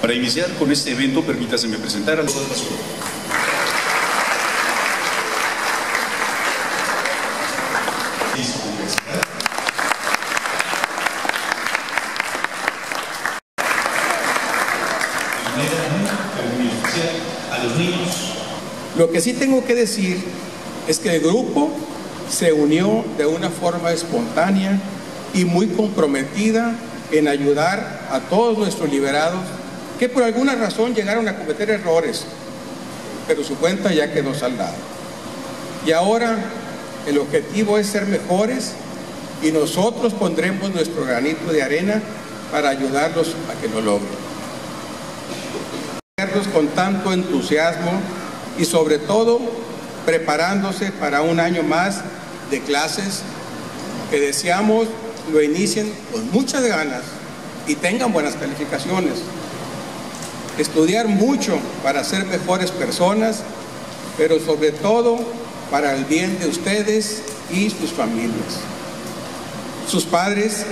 Para iniciar con este evento, permítaseme presentar a los a los niños. Lo que sí tengo que decir es que el grupo se unió de una forma espontánea y muy comprometida en ayudar a todos nuestros liberados que por alguna razón llegaron a cometer errores, pero su cuenta ya quedó saldada. Y ahora el objetivo es ser mejores y nosotros pondremos nuestro granito de arena para ayudarlos a que lo logren. Con tanto entusiasmo y sobre todo preparándose para un año más de clases que deseamos lo inicien con muchas ganas y tengan buenas calificaciones. Estudiar mucho para ser mejores personas, pero sobre todo para el bien de ustedes y sus familias. Sus padres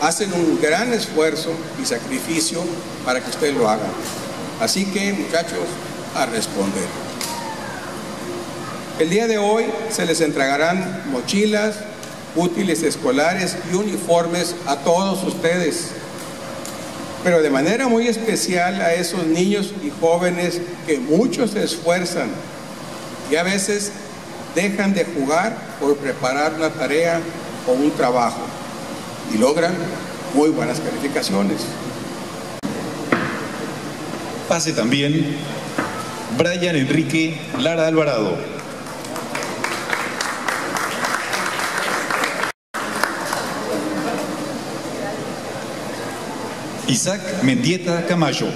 hacen un gran esfuerzo y sacrificio para que ustedes lo hagan. Así que, muchachos, a responder. El día de hoy se les entregarán mochilas, útiles escolares y uniformes a todos ustedes, pero de manera muy especial a esos niños y jóvenes que muchos se esfuerzan y a veces dejan de jugar por preparar una tarea o un trabajo y logran muy buenas calificaciones. Pase también Brian Enrique Lara Alvarado. Isaac Mendieta Camacho.